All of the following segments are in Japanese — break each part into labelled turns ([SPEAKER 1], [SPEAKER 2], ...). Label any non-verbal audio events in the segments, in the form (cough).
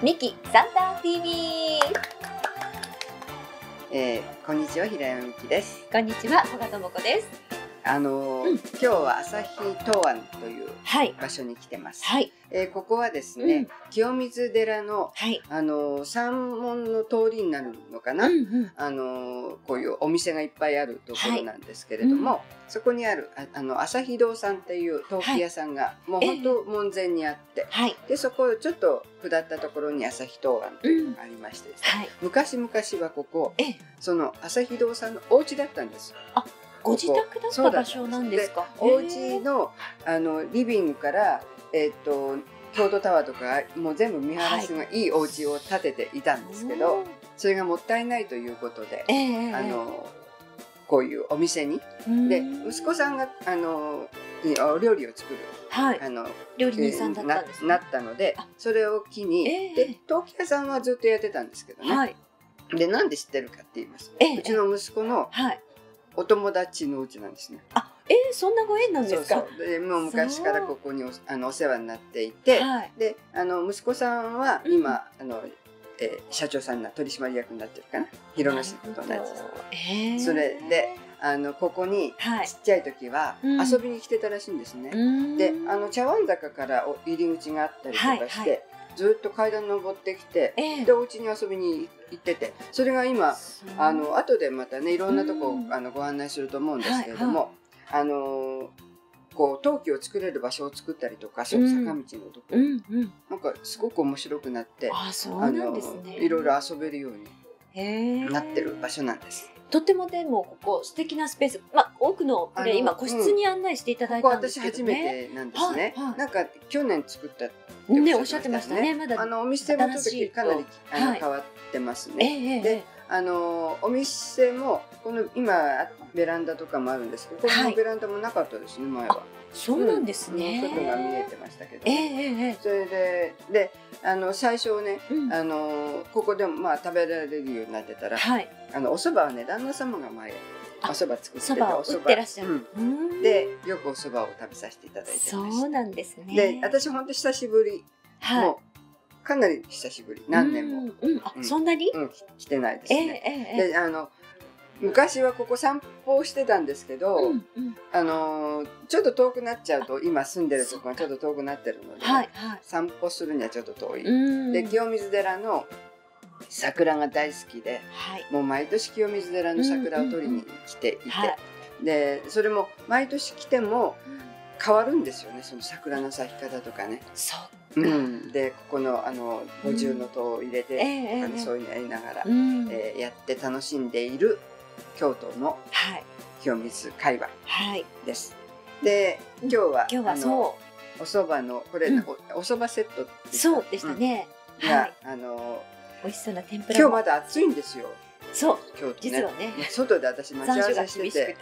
[SPEAKER 1] ミキサンタ TV
[SPEAKER 2] えー、こんにちは平山美希です。
[SPEAKER 1] こんにちは小賀智子です
[SPEAKER 2] あのー
[SPEAKER 1] うん。
[SPEAKER 2] 今日は朝日東庵という
[SPEAKER 1] はい。
[SPEAKER 2] 場所に来てます。
[SPEAKER 1] はい。
[SPEAKER 2] えーここはですね、
[SPEAKER 1] うん。
[SPEAKER 2] 清水寺の
[SPEAKER 1] はい。
[SPEAKER 2] あのー山門の通りになるのかな？
[SPEAKER 1] うんうん。
[SPEAKER 2] あのーこういうお店がいっぱいあるところなんですけれども、そこにあるああの朝日堂さんっていう陶器屋さんが、もう本当門前にあって、
[SPEAKER 1] はい。
[SPEAKER 2] でそこをちょっと下ったところに朝日東庵というのがありましてですね、
[SPEAKER 1] はい。
[SPEAKER 2] 昔々はここ
[SPEAKER 1] ええ。
[SPEAKER 2] その朝日堂さんのお家だったんです。
[SPEAKER 1] ご自宅だった場所なんですか？
[SPEAKER 2] お家のあのリビングからえっ、と京都タワーとかもう全部見晴らしがいいお家を建てていたんですけど、それがもったいないということで、
[SPEAKER 1] ええ
[SPEAKER 2] あのこういうお店に。で息子さんがあのお料理を作る
[SPEAKER 1] はい。
[SPEAKER 2] あの
[SPEAKER 1] 料理人さんだったんですね。
[SPEAKER 2] ななったので
[SPEAKER 1] あ。
[SPEAKER 2] それを機に、
[SPEAKER 1] ええ
[SPEAKER 2] で陶器屋さんはずっとやってたんですけどね、
[SPEAKER 1] はい。
[SPEAKER 2] でなんで知ってるかって言いますと、
[SPEAKER 1] ええ。
[SPEAKER 2] うちの息子の
[SPEAKER 1] はい
[SPEAKER 2] お友達のうちなんですね。
[SPEAKER 1] あええそんなご縁なんですか？
[SPEAKER 2] でもう昔からここにおあのお世話になっていて、
[SPEAKER 1] はい。
[SPEAKER 2] であの息子さんは
[SPEAKER 1] うん。
[SPEAKER 2] 今、あのえー社長さんな取締役になってるかな？広野市と同じです。
[SPEAKER 1] ええ
[SPEAKER 2] それであのここに
[SPEAKER 1] はい。
[SPEAKER 2] ちっちゃい時は
[SPEAKER 1] うん。
[SPEAKER 2] 遊びに来てたらしいんですね。であの茶碗坂からお入り口があったりとかして、
[SPEAKER 1] はいはい
[SPEAKER 2] ずっと階段登ってきて、
[SPEAKER 1] ええ。
[SPEAKER 2] でお家に遊びに行っててそれが今あの後でまたねいろんなとこ、
[SPEAKER 1] うん。
[SPEAKER 2] あのご案内すると思うんですけれども、あのこう陶器を作れる場所を作ったりとか、そう
[SPEAKER 1] うん
[SPEAKER 2] 坂道のとこ、
[SPEAKER 1] うんうん。
[SPEAKER 2] なんかすごく面白くなって
[SPEAKER 1] あそなんですね。
[SPEAKER 2] いろいろ遊べるようになってる場所なんです。
[SPEAKER 1] とってもでもここ素敵なスペース。まあ多くのこ
[SPEAKER 2] あの
[SPEAKER 1] れ今個室に案内していただい
[SPEAKER 2] ここ
[SPEAKER 1] たんですけ
[SPEAKER 2] 私初
[SPEAKER 1] どね
[SPEAKER 2] めてなんですね。
[SPEAKER 1] はい。はい。
[SPEAKER 2] なんか去年作った
[SPEAKER 1] ねおっしゃってましたね。まだ
[SPEAKER 2] あのお店もちょっとかなりあの、
[SPEAKER 1] はい。
[SPEAKER 2] 変わってます
[SPEAKER 1] ええ
[SPEAKER 2] ね。
[SPEAKER 1] ええ
[SPEAKER 2] であのお店もこの今ベランダとかもあるんですけど、こ
[SPEAKER 1] はい。
[SPEAKER 2] のベランダもなかったですね前は。
[SPEAKER 1] そうなんですね、
[SPEAKER 2] うん。外が見えてましたけど。それでであの最初ねあのここでもまあ食べられるようになってたら
[SPEAKER 1] はい。
[SPEAKER 2] あのお蕎麦はね旦那様が前
[SPEAKER 1] あ
[SPEAKER 2] お蕎麦作って
[SPEAKER 1] そばを
[SPEAKER 2] お蕎麦。
[SPEAKER 1] 打ってらっしゃる、
[SPEAKER 2] う
[SPEAKER 1] うん
[SPEAKER 2] ん。でよくお蕎麦を食べさせていただいて
[SPEAKER 1] そ
[SPEAKER 2] まし
[SPEAKER 1] うなんですね。
[SPEAKER 2] たで私本当久しぶり、
[SPEAKER 1] はい。
[SPEAKER 2] もうかなり久しぶり。何年も、
[SPEAKER 1] うん、うん。あ、
[SPEAKER 2] うん。
[SPEAKER 1] そんなに、
[SPEAKER 2] うん、来てないです
[SPEAKER 1] ええ
[SPEAKER 2] ね、
[SPEAKER 1] ええええ。
[SPEAKER 2] であの昔はここ散歩をしてたんですけど、
[SPEAKER 1] うんうん。
[SPEAKER 2] あのーちょっと遠くなっちゃうと今住んでるとこがちょっと遠くなってるので、
[SPEAKER 1] はいはい。
[SPEAKER 2] 散歩するにはちょっと遠い、
[SPEAKER 1] うん。
[SPEAKER 2] で清水寺の桜が大好きで
[SPEAKER 1] はい。
[SPEAKER 2] もう毎年清水寺の桜を取りに来ていて、
[SPEAKER 1] はい。
[SPEAKER 2] でそれも毎年来ても変わるんですよねその桜の咲き方とかね。
[SPEAKER 1] そう
[SPEAKER 2] うん、でここのあの五重の塔を入れて、
[SPEAKER 1] ええええ
[SPEAKER 2] あのそういうのやりながら、
[SPEAKER 1] うん。
[SPEAKER 2] えーやって楽しんでいる京都の
[SPEAKER 1] はい。
[SPEAKER 2] 清水界隈
[SPEAKER 1] はい。
[SPEAKER 2] です。で今日は
[SPEAKER 1] 今日は
[SPEAKER 2] あの
[SPEAKER 1] そ
[SPEAKER 2] お蕎麦のこれ、
[SPEAKER 1] うん。
[SPEAKER 2] おお蕎麦セット
[SPEAKER 1] うそうでしたね、
[SPEAKER 2] が、
[SPEAKER 1] はい。
[SPEAKER 2] あの
[SPEAKER 1] 美味しそうな天ぷらも。
[SPEAKER 2] 今日まだ暑いんですよ。
[SPEAKER 1] そう。
[SPEAKER 2] 京都ね。
[SPEAKER 1] 実はね。
[SPEAKER 2] 外で私待ち合わせして
[SPEAKER 1] て。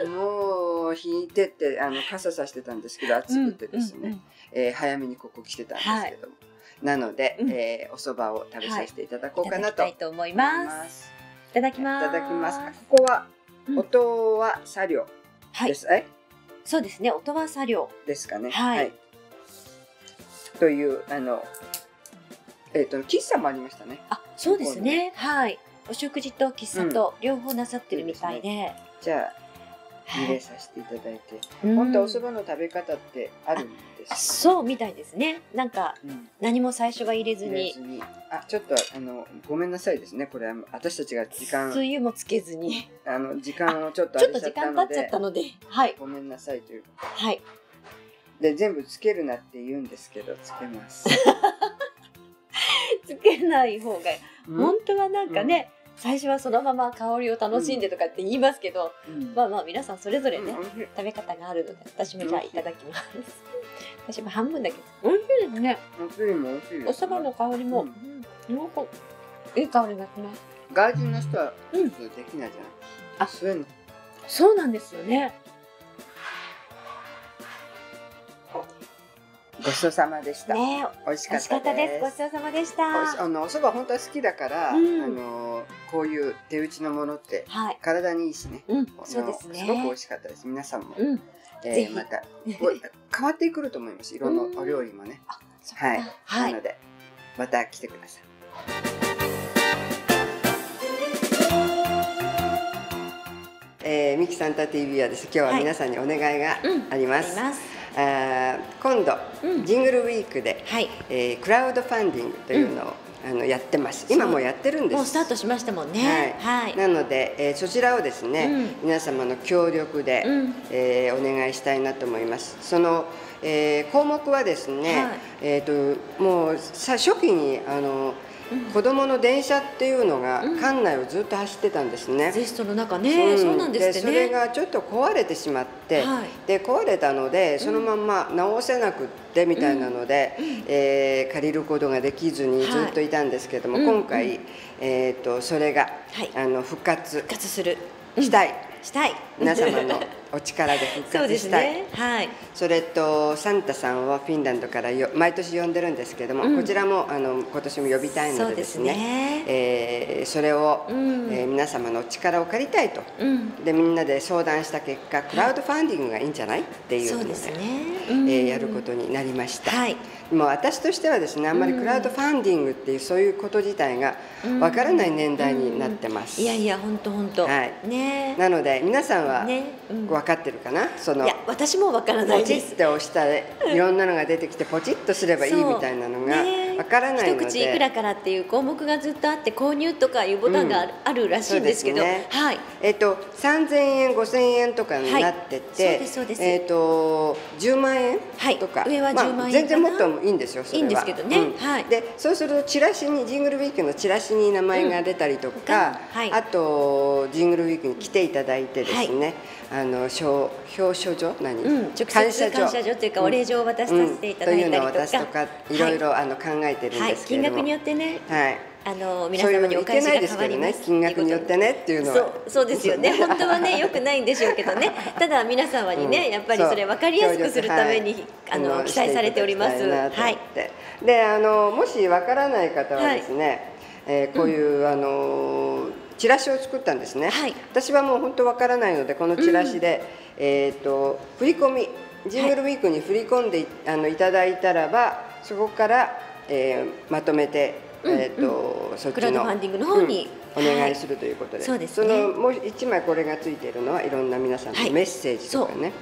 [SPEAKER 2] て。もう引いてってあの傘さしてたんですけど暑くてですね、
[SPEAKER 1] うんうんうん。
[SPEAKER 2] えー早めにここ来てたんですけども、なので、
[SPEAKER 1] うん。
[SPEAKER 2] えーお蕎麦を食べさせていただこう
[SPEAKER 1] いただ
[SPEAKER 2] かなと思い。
[SPEAKER 1] きたいと思いま
[SPEAKER 2] ます。す。
[SPEAKER 1] いただきます。
[SPEAKER 2] いただきます。ここは、
[SPEAKER 1] うん。
[SPEAKER 2] 音は作業
[SPEAKER 1] はい。
[SPEAKER 2] です。え
[SPEAKER 1] そうですね。音は作業
[SPEAKER 2] ですかね。
[SPEAKER 1] はい。
[SPEAKER 2] というあのえっ、と喫茶もありましたね。
[SPEAKER 1] あそうですね。はい。お食事と喫茶と両方なさってるみたいで、
[SPEAKER 2] じゃあ
[SPEAKER 1] はい。
[SPEAKER 2] 入れさせていただいて、
[SPEAKER 1] うん。
[SPEAKER 2] 本当はお蕎麦の食べ方ってあるんです
[SPEAKER 1] そうみたいですね。なんか
[SPEAKER 2] うん。
[SPEAKER 1] 何も最初は入れずに。
[SPEAKER 2] あちょっとあのごめんなさいですね。これは私たちが時間
[SPEAKER 1] つゆもつけずに。
[SPEAKER 2] あの時間をちょっとあ (laughs)
[SPEAKER 1] ちょっと時間経っちゃ
[SPEAKER 2] ったので
[SPEAKER 1] ったので。はい。
[SPEAKER 2] ごめんなさいという
[SPEAKER 1] はい。
[SPEAKER 2] で全部つけるなって言うんですけどつけます。(laughs)
[SPEAKER 1] つけない方が
[SPEAKER 2] うん？
[SPEAKER 1] 本当はなんかね、最初はそのまま香りを楽しんでとかって言いますけど、
[SPEAKER 2] うん。
[SPEAKER 1] まあまあ皆さんそれぞれね、食べ方があるので私もじゃあいただきます。私も半分だけ。美味しいですね。
[SPEAKER 2] おつゆも美味しいです、
[SPEAKER 1] お蕎麦の香りも、
[SPEAKER 2] う
[SPEAKER 1] うんいい香りがします。
[SPEAKER 2] 外人の人は
[SPEAKER 1] うん
[SPEAKER 2] できないじゃない、
[SPEAKER 1] あ
[SPEAKER 2] そういうの。
[SPEAKER 1] そうなんですよね
[SPEAKER 2] ごちそうさまでした、
[SPEAKER 1] ね
[SPEAKER 2] 美味し
[SPEAKER 1] か
[SPEAKER 2] かったで
[SPEAKER 1] す。すごちそうさまでした。
[SPEAKER 2] あのお蕎麦本当は好きだから、
[SPEAKER 1] うん。
[SPEAKER 2] あのこういう手打ちのものって
[SPEAKER 1] はい。
[SPEAKER 2] 体にいいしね。
[SPEAKER 1] うんそうですね。
[SPEAKER 2] すごく美味しかったです。皆さんも、
[SPEAKER 1] うん。
[SPEAKER 2] えー
[SPEAKER 1] ぜひ。
[SPEAKER 2] またお (laughs) 変わってくると思います。いろん。なお料理もね、はい、
[SPEAKER 1] はい。
[SPEAKER 2] なのでまた来てください。えー、ミキサンタ TV はです今日は皆さんにお願いがあります。
[SPEAKER 1] あります
[SPEAKER 2] あー今度、
[SPEAKER 1] うん。
[SPEAKER 2] ジングルウィークで、
[SPEAKER 1] はい。
[SPEAKER 2] えークラウドファンディングというのを、あのやってます。今もうやってるんです。
[SPEAKER 1] もうスタートしましたもんね。はい、
[SPEAKER 2] なので、えーそちらをですね、
[SPEAKER 1] うん。
[SPEAKER 2] 皆様の協力で、
[SPEAKER 1] うん。
[SPEAKER 2] えーお願いしたいなと思います。その、えー項目はですね、
[SPEAKER 1] はい。
[SPEAKER 2] えっ、ともうさ初期にあの、子供の電車っていうのが
[SPEAKER 1] うん。
[SPEAKER 2] 館内をずっと走ってたんですね。
[SPEAKER 1] ゼストの中ね、
[SPEAKER 2] ん。
[SPEAKER 1] そうなんですね。
[SPEAKER 2] それがちょっと壊れてしまって、
[SPEAKER 1] はい。
[SPEAKER 2] で壊れたのでそのまんま直せなくってみたいなので、えー借りることができずにずっといたんですけども、
[SPEAKER 1] はい
[SPEAKER 2] 今回、えー、とそれが、
[SPEAKER 1] はい。
[SPEAKER 2] あの復活
[SPEAKER 1] 復活する。
[SPEAKER 2] したい、
[SPEAKER 1] したい
[SPEAKER 2] 皆様のお力で復活したい。
[SPEAKER 1] ね。はい。
[SPEAKER 2] それとサンタさんをフィンランドからよ毎年呼んでるんですけども、
[SPEAKER 1] うん。
[SPEAKER 2] こちらもあの今年も呼びたいのでですね。
[SPEAKER 1] そね。
[SPEAKER 2] えーそれを、
[SPEAKER 1] うん。
[SPEAKER 2] えー皆様のお力を借りたいと、
[SPEAKER 1] うん。
[SPEAKER 2] でみんなで相談した結果クラウドファンディングがいいんじゃないっていうので
[SPEAKER 1] ですね、
[SPEAKER 2] えーやることになりました、
[SPEAKER 1] はい。
[SPEAKER 2] もう私としてはですねあんまりクラウドファンディングっていうそういうこと自体がわからない年代になってます、
[SPEAKER 1] いやいや本当本当
[SPEAKER 2] はい。
[SPEAKER 1] ね。
[SPEAKER 2] なので皆さんは
[SPEAKER 1] ね。うん。
[SPEAKER 2] 分かってるかな？その
[SPEAKER 1] いや私もわからな
[SPEAKER 2] ポチッ
[SPEAKER 1] いです
[SPEAKER 2] て押したらいろんなのが出てきてポチッとすればいいみたいなのが。
[SPEAKER 1] ね
[SPEAKER 2] わからないので、
[SPEAKER 1] 一口いくらからっていう項目がずっとあって購入とかいうボタンがある,、あるらしいんですけど
[SPEAKER 2] ね。
[SPEAKER 1] はい。
[SPEAKER 2] えっと3000円5000円とかになって
[SPEAKER 1] はいそう
[SPEAKER 2] て、えっと10万円
[SPEAKER 1] はい。
[SPEAKER 2] とか、
[SPEAKER 1] 上は
[SPEAKER 2] まあ
[SPEAKER 1] 10万円
[SPEAKER 2] 全然もっといいんですよそれは。い
[SPEAKER 1] いんですけどね。はい。
[SPEAKER 2] でそうするとチラシにジングルウィークのチラシに名前が出たりとか、
[SPEAKER 1] うん。はい。
[SPEAKER 2] あとジングルウィークに来ていただいてですね、あの表表彰状？何、
[SPEAKER 1] うん、感謝状。というかお礼状を渡させていただいたりとか、
[SPEAKER 2] うんというのを渡すとかいろいろ、あの考えてるん
[SPEAKER 1] はい、
[SPEAKER 2] ですけれども、
[SPEAKER 1] 金額によってね
[SPEAKER 2] はい。
[SPEAKER 1] あの皆様にお返しが
[SPEAKER 2] 言ってないです
[SPEAKER 1] 変わります
[SPEAKER 2] ね金額によってねっていうのは。
[SPEAKER 1] そうそうですよね。本当はねよくないんでしょうけどね。ただ皆様にね、
[SPEAKER 2] うん。
[SPEAKER 1] やっぱりそれ分かりやすくするために、
[SPEAKER 2] はい。
[SPEAKER 1] あの記載されております。はい。
[SPEAKER 2] であのもしわからない方はですね、えーこういう、あのチラシを作ったんですね、
[SPEAKER 1] はい。
[SPEAKER 2] 私はもう本当わからないのでこのチラシで、えっ、と振り込みジングルウィークに振り込んでい,、あのいただいたらばそこから、えーまとめて、えっ、と、そっちの
[SPEAKER 1] クラウドファンディングの方に
[SPEAKER 2] うんお願いするということで、
[SPEAKER 1] そうですね。
[SPEAKER 2] のもう一枚これがついているのはいろんな皆さん
[SPEAKER 1] はい。
[SPEAKER 2] のメッセージとかね、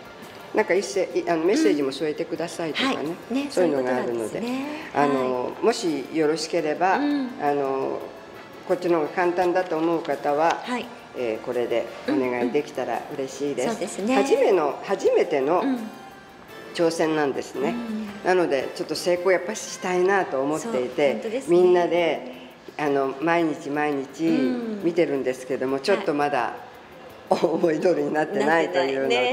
[SPEAKER 2] なんか一斉いあのメッセージも添えてくださいとかね,、
[SPEAKER 1] はい。ね
[SPEAKER 2] そういうのがあるので。
[SPEAKER 1] ね。
[SPEAKER 2] あの、もしよろしければ、
[SPEAKER 1] うん。
[SPEAKER 2] あのこっちの方が簡単だと思う方は、
[SPEAKER 1] はい。
[SPEAKER 2] えーこれでお願いできたら嬉しいです。
[SPEAKER 1] そうですね。
[SPEAKER 2] 初めの初めての
[SPEAKER 1] うん。
[SPEAKER 2] 挑戦なんですね。なのでちょっと成功やっぱりしたいなと思っていて、
[SPEAKER 1] ね。
[SPEAKER 2] みんなであの毎日毎日
[SPEAKER 1] うん。
[SPEAKER 2] 見てるんですけども、ちょっとまだ、(laughs) 思い通りになってないというので、
[SPEAKER 1] ね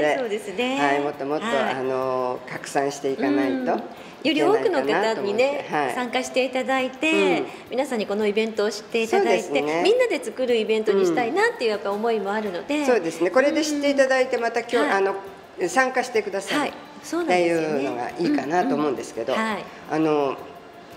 [SPEAKER 1] ね。
[SPEAKER 2] はい、もっともっと、
[SPEAKER 1] はい。
[SPEAKER 2] あの拡散していかないと
[SPEAKER 1] より多くの方にね、
[SPEAKER 2] はい。
[SPEAKER 1] 参加していただいて、
[SPEAKER 2] うん。
[SPEAKER 1] 皆さんにこのイベントを知っていただいて、
[SPEAKER 2] ね。
[SPEAKER 1] みんなで作るイベントにしたいなっていうやっぱ思いもあるので、
[SPEAKER 2] そうですね。これで知っていただいてまた今日、
[SPEAKER 1] はい。
[SPEAKER 2] あの参加してください、
[SPEAKER 1] はい。そうなん
[SPEAKER 2] っていうのがいいかなと思うんですけど、
[SPEAKER 1] うんうん。はい。
[SPEAKER 2] あの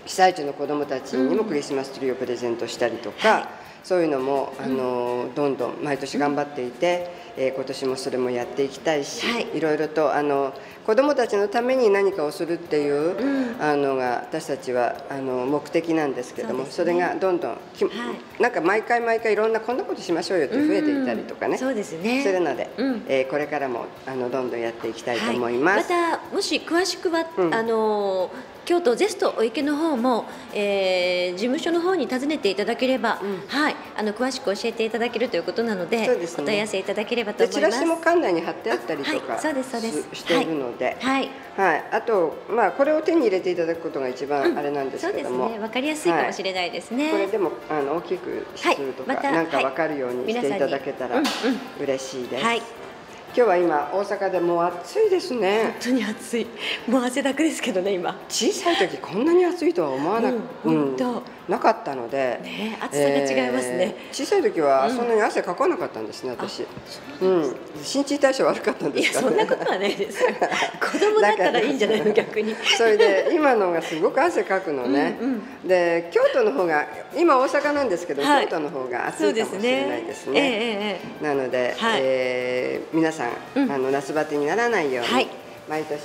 [SPEAKER 2] 被災地の子どもたちにも
[SPEAKER 1] うん
[SPEAKER 2] クリスマスツリーをプレゼントしたりとか、
[SPEAKER 1] はい
[SPEAKER 2] そういうのもあのどんどん毎年頑張っていて、えー今年もそれもやっていきたいし、
[SPEAKER 1] はい。
[SPEAKER 2] ろいろとあの子どもたちのために何かをするっていう、
[SPEAKER 1] うん。
[SPEAKER 2] あのが私たちはあの目的なんですけどもそ,、れがどんどんき、
[SPEAKER 1] はい。
[SPEAKER 2] なんか毎回毎回いろんなこんなことしましょうよって増えていたりとかね、
[SPEAKER 1] うんそうですね。
[SPEAKER 2] するので、
[SPEAKER 1] うん。
[SPEAKER 2] えーこれからもあのどんどんやっていきたいと思います。
[SPEAKER 1] はい、またもし詳しくは、
[SPEAKER 2] うん。
[SPEAKER 1] あの京都ゼストお池の方も、えー事務所の方に訪ねていただければ、
[SPEAKER 2] うん。
[SPEAKER 1] はいあの詳しく教えていただけるということなので
[SPEAKER 2] ですね。
[SPEAKER 1] お問い合わせいただければと
[SPEAKER 2] で
[SPEAKER 1] 思います。
[SPEAKER 2] チラシも館内に貼ってあったりとか
[SPEAKER 1] あはいそうですそうです。
[SPEAKER 2] ししているので、
[SPEAKER 1] はい。
[SPEAKER 2] はい、あと、まあ、これを手に入れていただくことが一番あれなんです
[SPEAKER 1] そうです
[SPEAKER 2] けども、
[SPEAKER 1] ね。わかりやすいかもしれないですね、
[SPEAKER 2] これでもあの大きくするとか、
[SPEAKER 1] はい。また
[SPEAKER 2] なんか分かるようにしていただけたら嬉しいです。
[SPEAKER 1] はい
[SPEAKER 2] 今日は今大阪でもう暑いですね。
[SPEAKER 1] 本。当に暑い。もう汗だくですけどね今。
[SPEAKER 2] 小さい時こんなに暑いとは思わな,、
[SPEAKER 1] うん本当
[SPEAKER 2] なかったので、
[SPEAKER 1] ね暑さが違いますね。
[SPEAKER 2] えー小さい時はそんなに汗かかなかったんですね、私。うん、新陳代謝悪かったんですか
[SPEAKER 1] そんなことはないですよ。(laughs) 子供だったらいいんじゃないの逆に。(laughs)
[SPEAKER 2] それで今のがすごく汗かくのね、
[SPEAKER 1] うん
[SPEAKER 2] で京都の方が今大阪なんですけど、
[SPEAKER 1] はい。
[SPEAKER 2] 京都の方が暑いかもしれないですね。
[SPEAKER 1] えええええ
[SPEAKER 2] なので、
[SPEAKER 1] はい。
[SPEAKER 2] えー皆さん、
[SPEAKER 1] うん。
[SPEAKER 2] あの夏バテにならないように、
[SPEAKER 1] はい。
[SPEAKER 2] 毎年、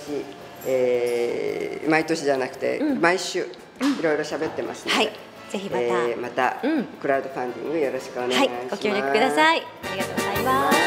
[SPEAKER 2] えー毎年じゃなくて、
[SPEAKER 1] うん。
[SPEAKER 2] 毎週いろいろ喋ってますので、
[SPEAKER 1] はいぜひまた。
[SPEAKER 2] えーまた、
[SPEAKER 1] うん。
[SPEAKER 2] クラウドファンディングよろしくお願いします。
[SPEAKER 1] はい。ご協力ください。ありがとうございます